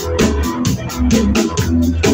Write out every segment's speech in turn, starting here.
Thank you.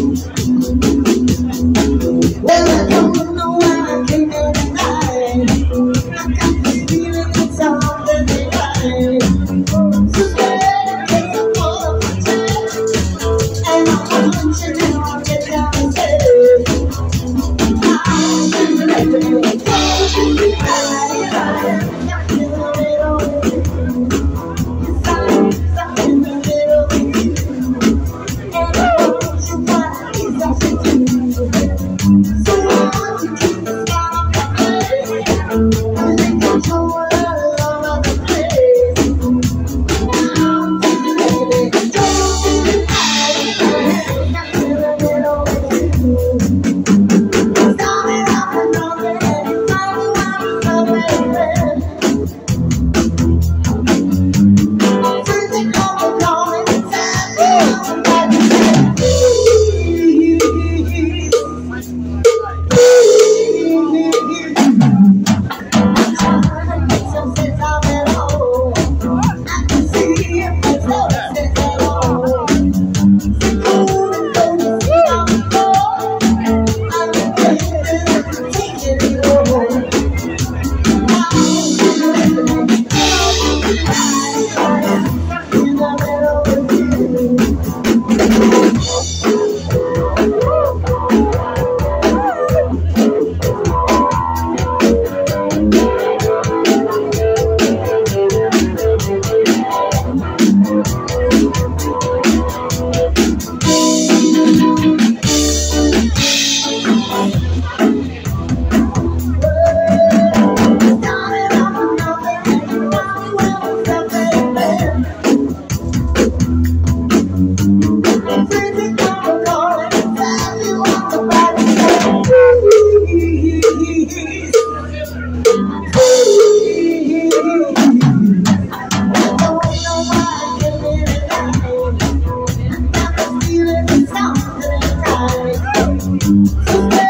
Say Ooh.